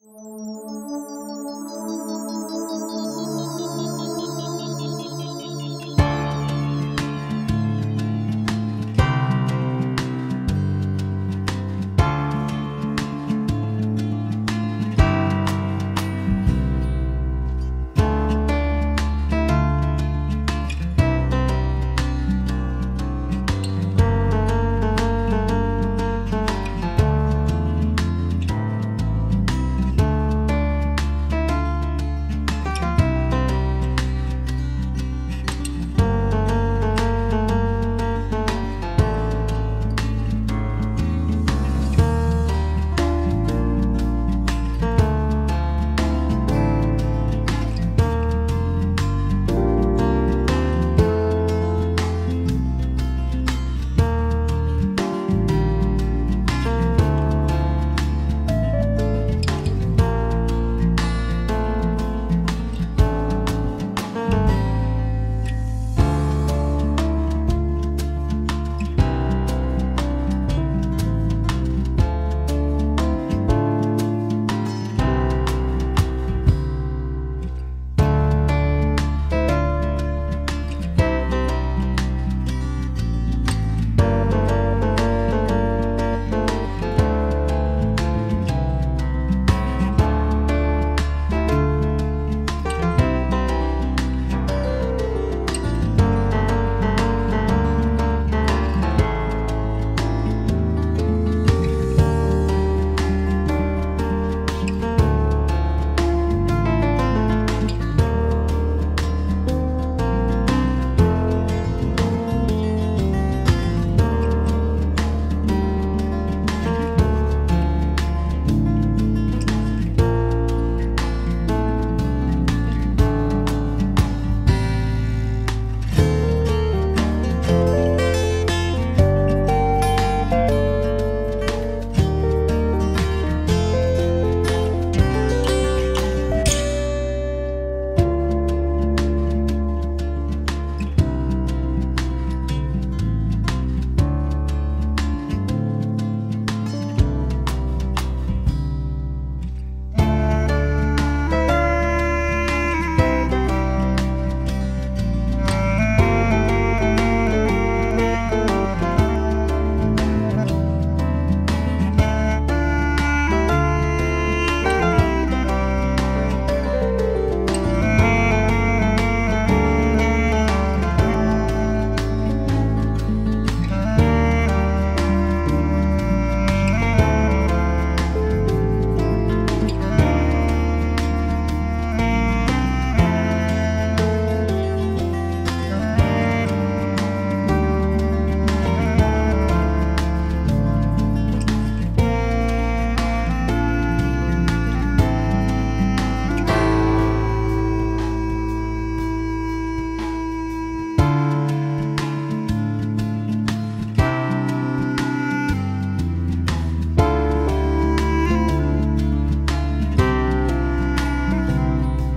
Música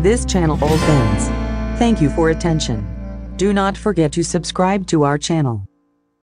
This channel all ends. Thank you for attention. Do not forget to subscribe to our channel.